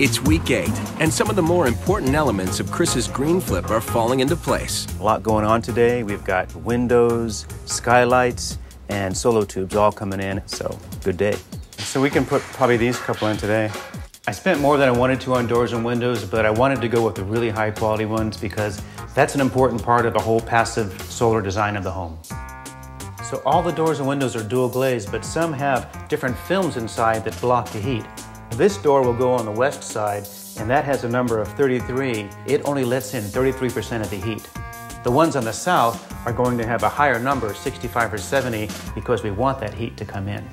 It's week eight, and some of the more important elements of Chris's green flip are falling into place. A lot going on today. We've got windows, skylights, and Solatubes all coming in, so good day. So we can put probably these couple in today. I spent more than I wanted to on doors and windows, but I wanted to go with the really high quality ones because that's an important part of the whole passive solar design of the home. So all the doors and windows are dual glazed, but some have different films inside that block the heat. This door will go on the west side, and that has a number of 33. It only lets in 33% of the heat. The ones on the south are going to have a higher number, 65 or 70, because we want that heat to come in.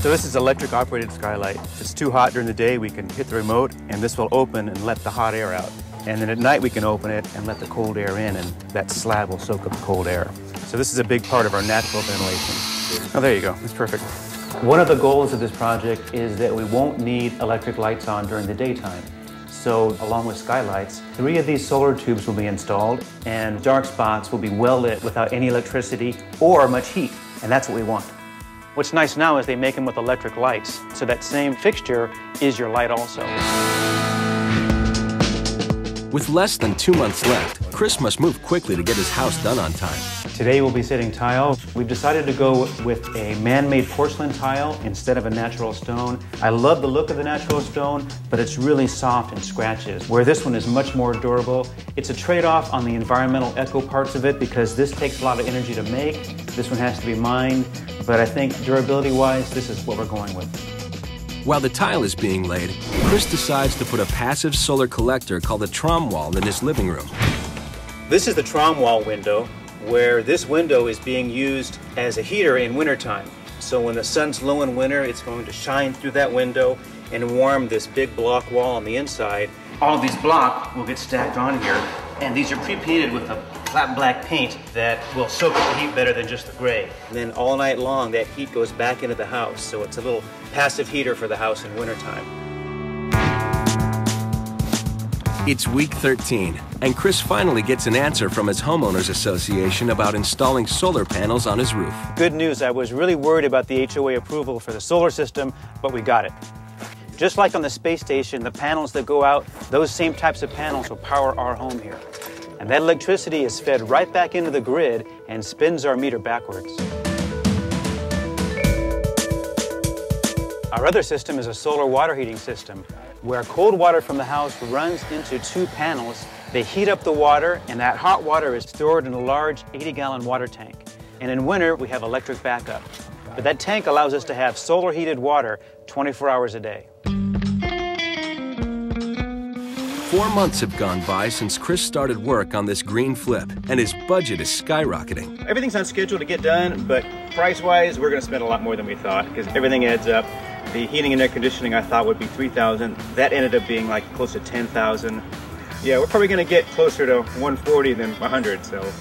So this is electric operated skylight. If it's too hot during the day, we can hit the remote and this will open and let the hot air out. And then at night we can open it and let the cold air in and that slab will soak up the cold air. So this is a big part of our natural ventilation. Oh, there you go, it's perfect. One of the goals of this project is that we won't need electric lights on during the daytime. So along with skylights, three of these solar tubes will be installed and dark spots will be well lit without any electricity or much heat. And that's what we want. What's nice now is they make them with electric lights, so that same fixture is your light also. With less than two months left, Chris must move quickly to get his house done on time. Today we'll be setting tile. We've decided to go with a man-made porcelain tile instead of a natural stone. I love the look of the natural stone, but it's really soft and scratches, where this one is much more durable. It's a trade-off on the environmental eco parts of it because this takes a lot of energy to make. This one has to be mined, but I think durability-wise, this is what we're going with. While the tile is being laid, Chris decides to put a passive solar collector called a Trombe wall in his living room. This is the Trombe wall window, where this window is being used as a heater in wintertime. So when the sun's low in winter, it's going to shine through that window and warm this big block wall on the inside. All these blocks will get stacked on here, and these are pre-painted with a flat black paint that will soak up the heat better than just the gray. And then all night long, that heat goes back into the house, so it's a little passive heater for the house in wintertime. It's week 13, and Chris finally gets an answer from his homeowners association about installing solar panels on his roof. Good news, I was really worried about the HOA approval for the solar system, but we got it. Just like on the space station, the panels that go out, those same types of panels will power our home here. And that electricity is fed right back into the grid and spins our meter backwards. Our other system is a solar water heating system where cold water from the house runs into two panels. They heat up the water and that hot water is stored in a large 80 gallon water tank. And in winter, we have electric backup. But that tank allows us to have solar heated water 24 hours a day. Four months have gone by since Chris started work on this green flip, and his budget is skyrocketing. Everything's on schedule to get done, but price-wise, we're going to spend a lot more than we thought because everything adds up. The heating and air conditioning I thought would be 3000 That ended up being like close to 10000 Yeah, we're probably going to get closer to 140 than 100 so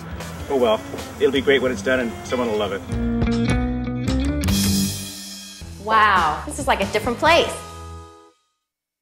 oh well. It'll be great when it's done and someone will love it. Wow, this is like a different place.